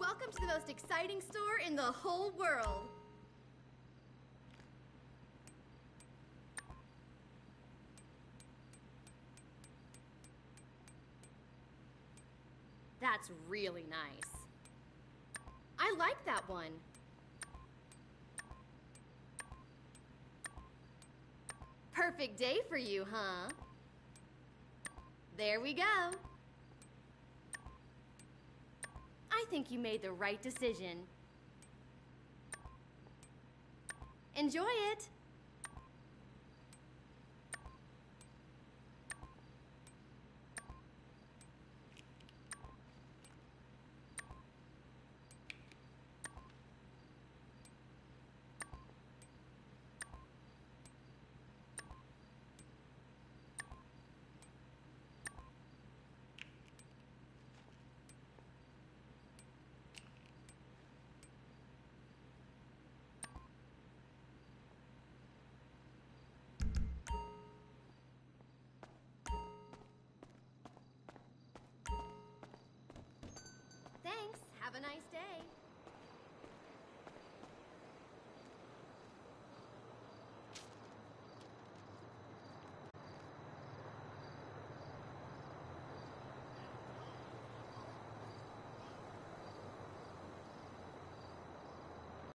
Welcome to the most exciting store in the whole world. That's really nice. I like that one. Perfect day for you, huh? There we go. I think you made the right decision. Enjoy it. Have a nice day.